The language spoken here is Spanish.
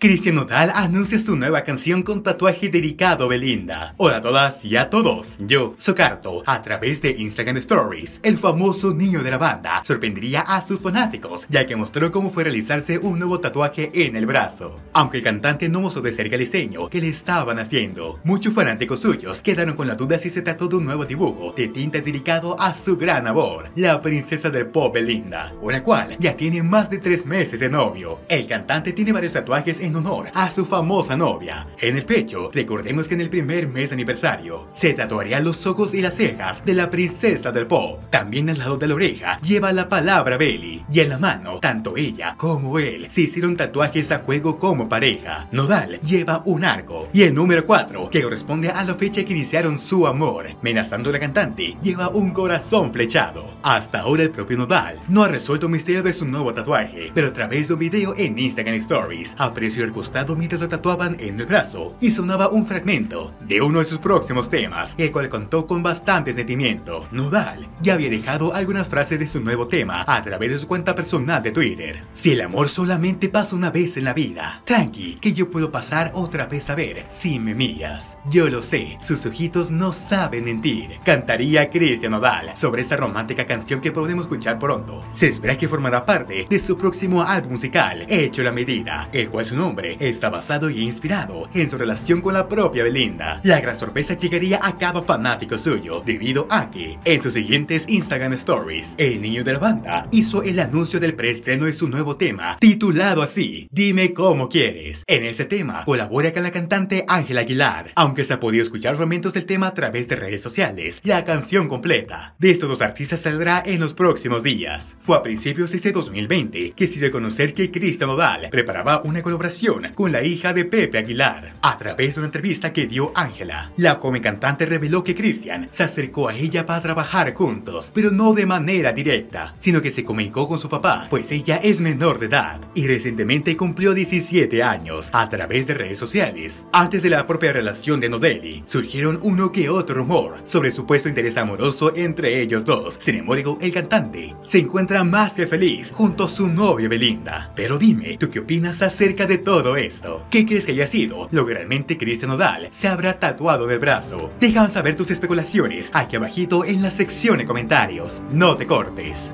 Cristian Nodal anuncia su nueva canción con tatuaje dedicado a Belinda. Hola a todas y a todos, yo, Socarto, a través de Instagram Stories, el famoso niño de la banda sorprendería a sus fanáticos, ya que mostró cómo fue realizarse un nuevo tatuaje en el brazo. Aunque el cantante no mostró de cerca el diseño que le estaban haciendo, muchos fanáticos suyos quedaron con la duda si se trató de un nuevo dibujo de tinta dedicado a su gran amor, la princesa del pop Belinda, una cual ya tiene más de tres meses de novio. El cantante tiene varios tatuajes en en honor a su famosa novia. En el pecho, recordemos que en el primer mes de aniversario, se tatuaría los ojos y las cejas de la princesa del pop. También al lado de la oreja lleva la palabra Belly. Y en la mano, tanto ella como él se hicieron tatuajes a juego como pareja. Nodal lleva un arco. Y el número 4, que corresponde a la fecha que iniciaron su amor. Menazando a la cantante, lleva un corazón flechado. Hasta ahora el propio Nodal no ha resuelto el misterio de su nuevo tatuaje, pero a través de un video en Instagram Stories, el costado mientras lo tatuaban en el brazo y sonaba un fragmento de uno de sus próximos temas, el cual contó con bastante sentimiento. Nodal ya había dejado algunas frases de su nuevo tema a través de su cuenta personal de Twitter. Si el amor solamente pasa una vez en la vida, tranqui, que yo puedo pasar otra vez a ver si me miras. Yo lo sé, sus ojitos no saben mentir. Cantaría Cristian Nodal sobre esta romántica canción que podemos escuchar pronto. Se espera que formará parte de su próximo álbum musical, Hecho la Medida, el cual su nombre está basado y inspirado en su relación con la propia Belinda. La gran sorpresa llegaría a cada fanático suyo, debido a que, en sus siguientes Instagram Stories, el niño de la banda hizo el anuncio del preestreno de su nuevo tema, titulado así, Dime cómo quieres. En ese tema, colabora con la cantante Ángela Aguilar, aunque se ha podido escuchar fragmentos del tema a través de redes sociales, la canción completa de estos dos artistas saldrá en los próximos días. Fue a principios de este 2020 que se dio a conocer que Cristian Nodal preparaba una colaboración con la hija de Pepe Aguilar. A través de una entrevista que dio Ángela, la joven cantante reveló que Cristian se acercó a ella para trabajar juntos, pero no de manera directa, sino que se comunicó con su papá, pues ella es menor de edad y recientemente cumplió 17 años a través de redes sociales. Antes de la propia relación de Nodelli, surgieron uno que otro rumor sobre supuesto interés amoroso entre ellos dos. Sin embargo, el cantante se encuentra más que feliz junto a su novia Belinda. Pero dime, ¿tú qué opinas acerca de todo todo esto. ¿Qué crees que haya sido lo que realmente Cristian Nodal se habrá tatuado en el brazo? Dejan saber tus especulaciones aquí abajito en la sección de comentarios. No te cortes.